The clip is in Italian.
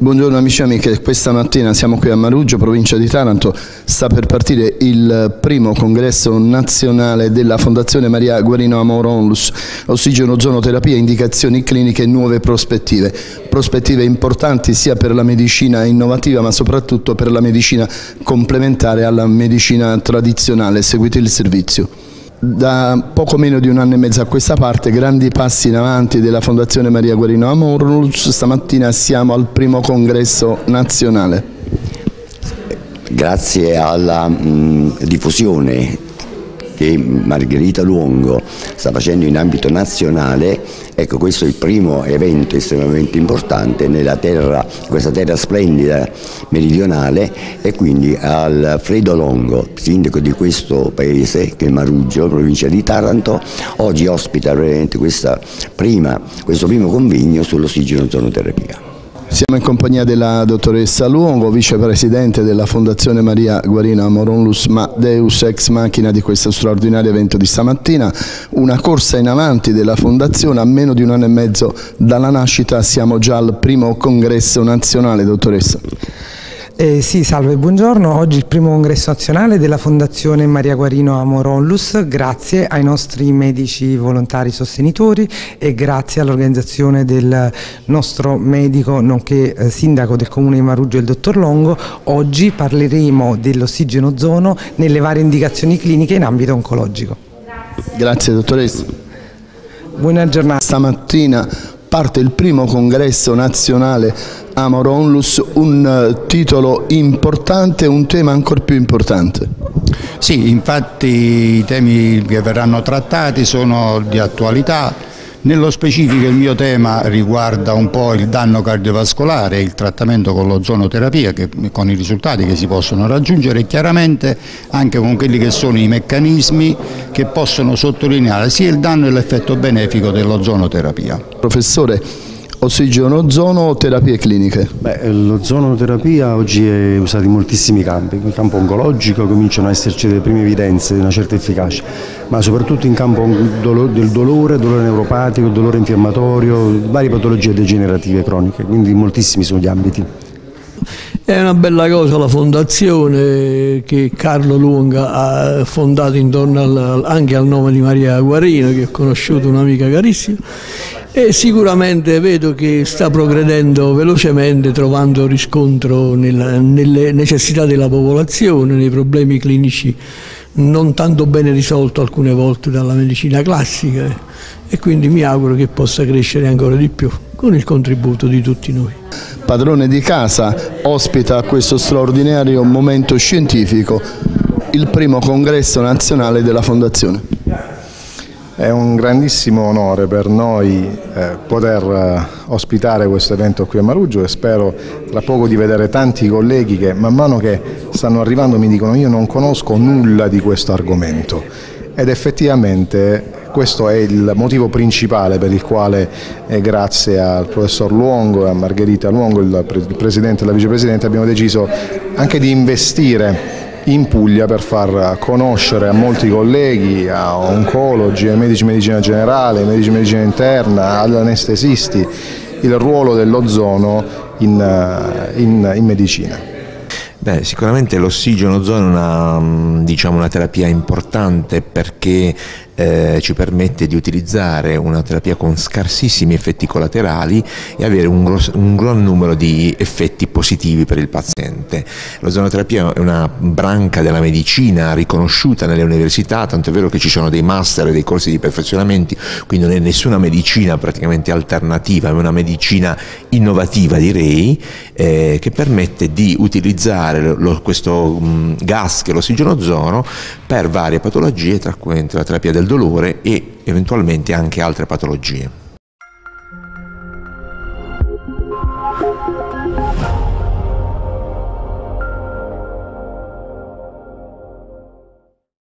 Buongiorno amici e amiche, questa mattina siamo qui a Maruggio, provincia di Taranto, sta per partire il primo congresso nazionale della Fondazione Maria Guarino Amor Onlus, ossigeno, zonoterapia, indicazioni cliniche e nuove prospettive, prospettive importanti sia per la medicina innovativa ma soprattutto per la medicina complementare alla medicina tradizionale, seguite il servizio. Da poco meno di un anno e mezzo a questa parte, grandi passi in avanti della Fondazione Maria Guarino Amorus, stamattina siamo al primo congresso nazionale. Grazie alla mh, diffusione che Margherita Luongo sta facendo in ambito nazionale, ecco questo è il primo evento estremamente importante nella terra, questa terra splendida meridionale e quindi al Fredo Longo, sindaco di questo paese che è Maruggio, provincia di Taranto, oggi ospita prima, questo primo convegno sull'ossigeno zonoterapia. Siamo in compagnia della dottoressa Luongo, vicepresidente della Fondazione Maria Guarina Moronlus Ma Deus ex machina di questo straordinario evento di stamattina, una corsa in avanti della Fondazione a meno di un anno e mezzo dalla nascita, siamo già al primo congresso nazionale, dottoressa. Eh, sì, salve, buongiorno. Oggi il primo congresso nazionale della Fondazione Maria Guarino Amorollus, grazie ai nostri medici volontari sostenitori e grazie all'organizzazione del nostro medico nonché eh, sindaco del comune di Maruggio, il dottor Longo. Oggi parleremo dell'ossigeno ozono nelle varie indicazioni cliniche in ambito oncologico. Grazie dottoressa. Buona giornata. Stamattina parte il primo congresso nazionale Amor Onlus, un eh, titolo importante, un tema ancora più importante. Sì, infatti i temi che verranno trattati sono di attualità, nello specifico il mio tema riguarda un po' il danno cardiovascolare e il trattamento con l'ozonoterapia, che, con i risultati che si possono raggiungere e chiaramente anche con quelli che sono i meccanismi che possono sottolineare sia il danno e l'effetto benefico dell'ozonoterapia. Professore, Ossigeno ozono o terapie cliniche? L'ozonoterapia oggi è usata in moltissimi campi, in campo oncologico cominciano a esserci delle prime evidenze di una certa efficacia, ma soprattutto in campo del dolore, dolore neuropatico, dolore infiammatorio, varie patologie degenerative croniche, quindi moltissimi sono gli ambiti. È una bella cosa la fondazione che Carlo Lunga ha fondato intorno al, anche al nome di Maria Guarino, che ho conosciuto un'amica carissima e sicuramente vedo che sta progredendo velocemente trovando riscontro nella, nelle necessità della popolazione, nei problemi clinici non tanto bene risolti alcune volte dalla medicina classica e quindi mi auguro che possa crescere ancora di più con il contributo di tutti noi. Padrone di casa ospita questo straordinario momento scientifico, il primo congresso nazionale della Fondazione. È un grandissimo onore per noi eh, poter eh, ospitare questo evento qui a Maruggio e spero tra poco di vedere tanti colleghi che man mano che stanno arrivando mi dicono io non conosco nulla di questo argomento ed effettivamente questo è il motivo principale per il quale eh, grazie al professor Luongo e a Margherita Luongo, il, il Presidente e la Vicepresidente, abbiamo deciso anche di investire in Puglia per far conoscere a molti colleghi, a oncologi, ai medici di medicina generale, ai medici di medicina interna, agli anestesisti, il ruolo dell'ozono in, eh, in, in medicina. Beh, sicuramente l'ossigeno ozono è una, diciamo, una terapia importante perché eh, ci permette di utilizzare una terapia con scarsissimi effetti collaterali e avere un, grosso, un gran numero di effetti positivi per il paziente. L'ozonoterapia è una branca della medicina riconosciuta nelle università, tanto è vero che ci sono dei master e dei corsi di perfezionamento, quindi non è nessuna medicina praticamente alternativa, è una medicina innovativa direi, eh, che permette di utilizzare lo, questo mh, gas che è l'ossigeno ozono per varie patologie, tra cui la terapia del dolore e eventualmente anche altre patologie.